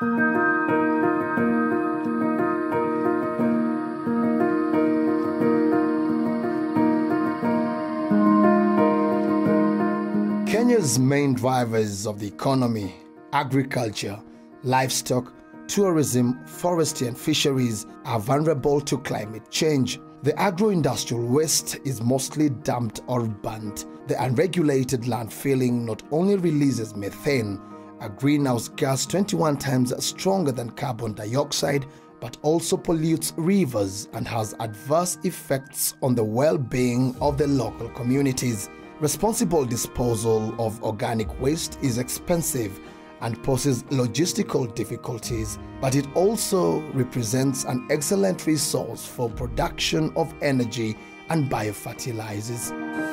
Kenya's main drivers of the economy agriculture, livestock, tourism, forestry, and fisheries are vulnerable to climate change. The agro industrial waste is mostly dumped or burnt. The unregulated landfilling not only releases methane, a greenhouse gas 21 times stronger than carbon dioxide, but also pollutes rivers and has adverse effects on the well being of the local communities. Responsible disposal of organic waste is expensive and poses logistical difficulties, but it also represents an excellent resource for production of energy and biofertilizers.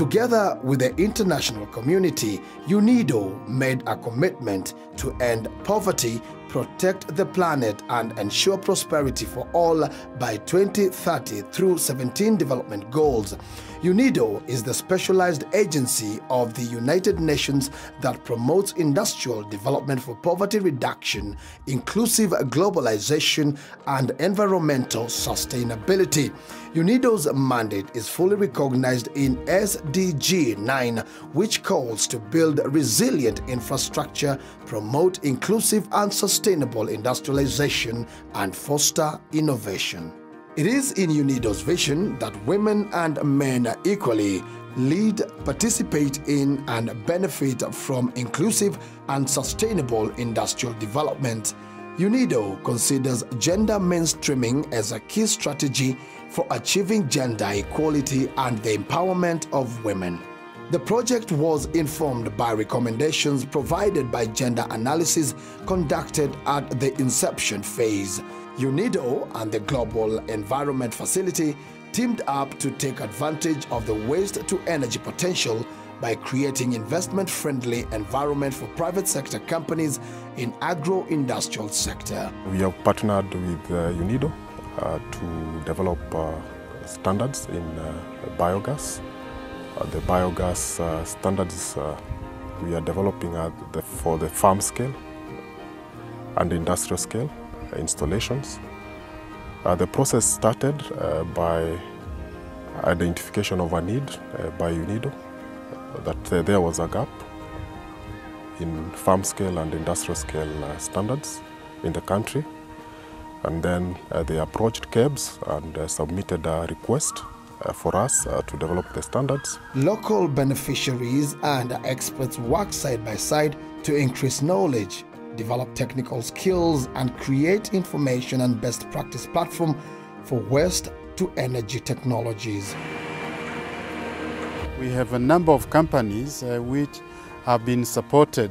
Together with the international community, UNIDO made a commitment to end poverty, protect the planet, and ensure prosperity for all by 2030 through 17 development goals. UNIDO is the specialized agency of the United Nations that promotes industrial development for poverty reduction, inclusive globalization, and environmental sustainability. UNIDO's mandate is fully recognized in SDG 9, which calls to build resilient infrastructure, promote inclusive and sustainable industrialization, and foster innovation. It is in UNIDO's vision that women and men equally lead, participate in, and benefit from inclusive and sustainable industrial development. UNIDO considers gender mainstreaming as a key strategy for achieving gender equality and the empowerment of women. The project was informed by recommendations provided by gender analysis conducted at the inception phase. UNIDO and the Global Environment Facility teamed up to take advantage of the waste to energy potential by creating investment-friendly environment for private sector companies in agro-industrial sector. We have partnered with uh, UNIDO uh, to develop uh, standards in uh, biogas. Uh, the biogas uh, standards we are developing the, for the farm scale and industrial scale installations. the process started by identification of a need by UNIDO that there was a gap in farm scale and industrial scale standards in the country. And then uh, they approached KEBS and uh, submitted a request uh, for us uh, to develop the standards. Local beneficiaries and experts work side by side to increase knowledge, develop technical skills, and create information and best practice platform for waste to energy technologies. We have a number of companies uh, which have been supported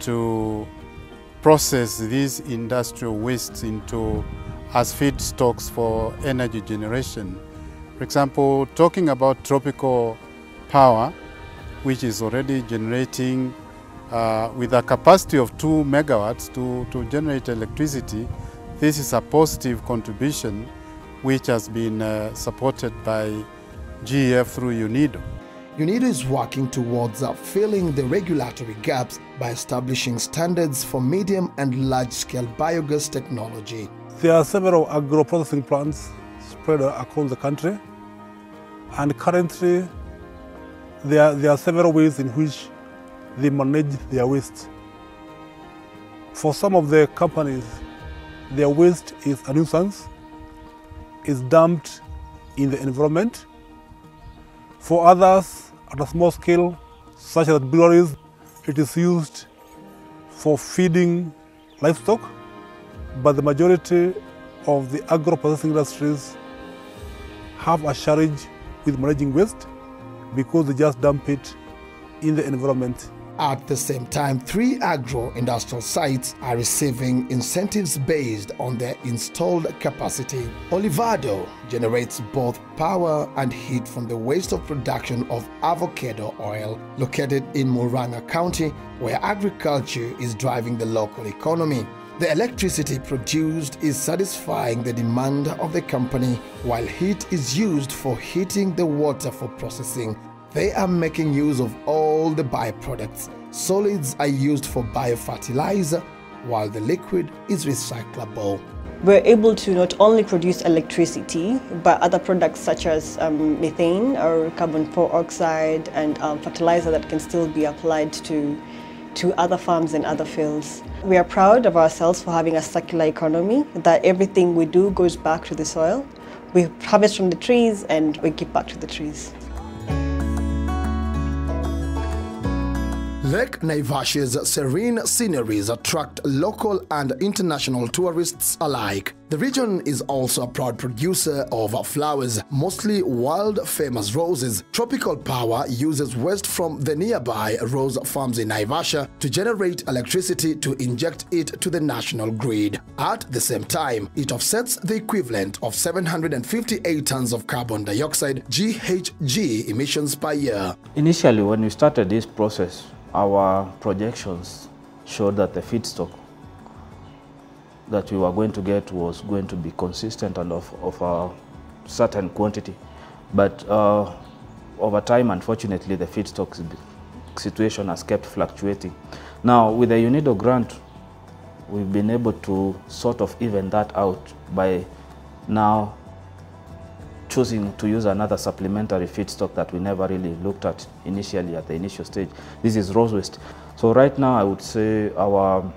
to process these industrial wastes into as feedstocks for energy generation. For example, talking about tropical power, which is already generating uh, with a capacity of 2 megawatts to, to generate electricity, this is a positive contribution which has been uh, supported by GEF through UNIDO. UNIDO is working towards uh, filling the regulatory gaps by establishing standards for medium and large-scale biogas technology. There are several agro-processing plants spread across the country, and currently there, there are several ways in which they manage their waste. For some of the companies, their waste is a nuisance, is dumped in the environment, for others, at a small scale, such as breweries, it is used for feeding livestock, but the majority of the agro-processing industries have a challenge with managing waste because they just dump it in the environment at the same time, three agro-industrial sites are receiving incentives based on their installed capacity. Olivado generates both power and heat from the waste of production of avocado oil located in Murang'a County, where agriculture is driving the local economy. The electricity produced is satisfying the demand of the company, while heat is used for heating the water for processing they are making use of all the byproducts Solids are used for biofertilizer, while the liquid is recyclable. We're able to not only produce electricity, but other products such as um, methane or carbon dioxide and um, fertilizer that can still be applied to, to other farms and other fields. We are proud of ourselves for having a circular economy, that everything we do goes back to the soil. We harvest from the trees and we give back to the trees. Lake Naivasha's serene sceneries attract local and international tourists alike. The region is also a proud producer of flowers, mostly wild famous roses. Tropical Power uses waste from the nearby rose farms in Naivasha to generate electricity to inject it to the national grid. At the same time, it offsets the equivalent of 758 tons of carbon dioxide GHG emissions per year. Initially, when we started this process, our projections showed that the feedstock that we were going to get was going to be consistent and of, of a certain quantity. But uh, over time, unfortunately, the feedstock situation has kept fluctuating. Now, with the UNIDO grant, we've been able to sort of even that out by now choosing to use another supplementary feedstock that we never really looked at initially at the initial stage. This is rose waste. So right now I would say our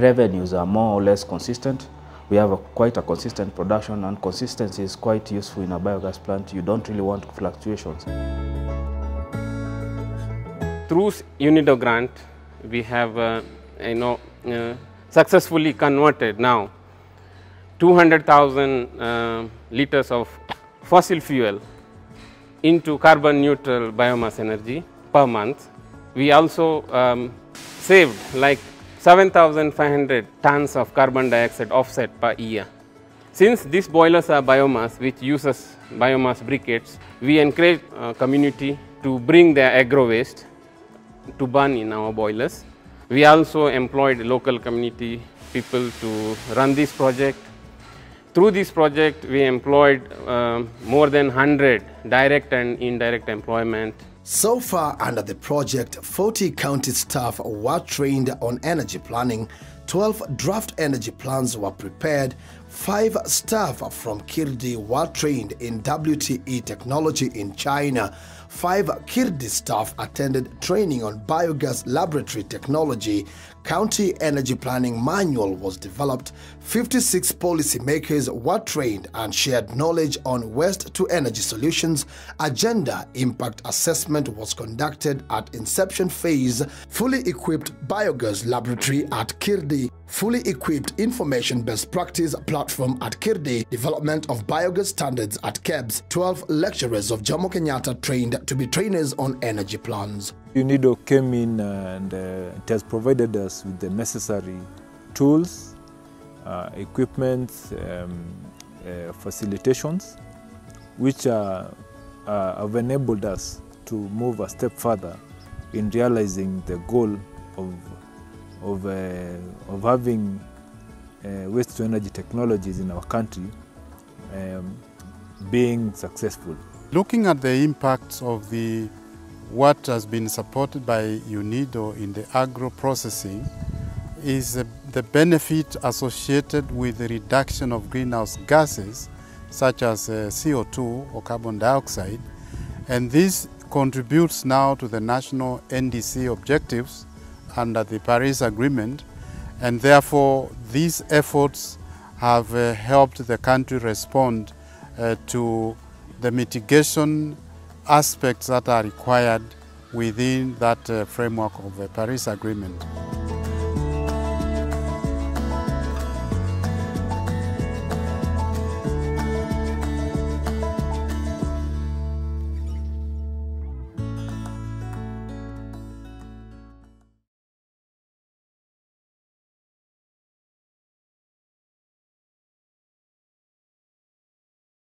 revenues are more or less consistent. We have a, quite a consistent production and consistency is quite useful in a biogas plant. You don't really want fluctuations. Through UNIDO grant, we have uh, you know uh, successfully converted now 200,000 uh, liters of fossil fuel into carbon neutral biomass energy per month. We also um, saved like 7,500 tons of carbon dioxide offset per year. Since these boilers are biomass which uses biomass briquettes, we encourage uh, community to bring their agro waste to burn in our boilers. We also employed local community people to run this project through this project, we employed uh, more than 100 direct and indirect employment. So far under the project, 40 county staff were trained on energy planning, 12 draft energy plans were prepared, 5 staff from Kirdi were trained in WTE technology in China, Five Kirdi staff attended training on biogas laboratory technology. County energy planning manual was developed. 56 policymakers were trained and shared knowledge on waste to energy solutions. Agenda impact assessment was conducted at inception phase. Fully equipped biogas laboratory at Kirdi fully equipped information best practice platform at Kirdi, development of biogas standards at KEBS, 12 lecturers of Jomo Kenyatta trained to be trainers on energy plans. UNIDO came in and uh, it has provided us with the necessary tools, uh, equipment, um, uh, facilitations, which have enabled us to move a step further in realizing the goal of of, uh, of having uh, waste to energy technologies in our country um, being successful. Looking at the impacts of the what has been supported by UNIDO in the agro processing is uh, the benefit associated with the reduction of greenhouse gases such as uh, CO2 or carbon dioxide and this contributes now to the national NDC objectives under the Paris Agreement and therefore these efforts have uh, helped the country respond uh, to the mitigation aspects that are required within that uh, framework of the Paris Agreement.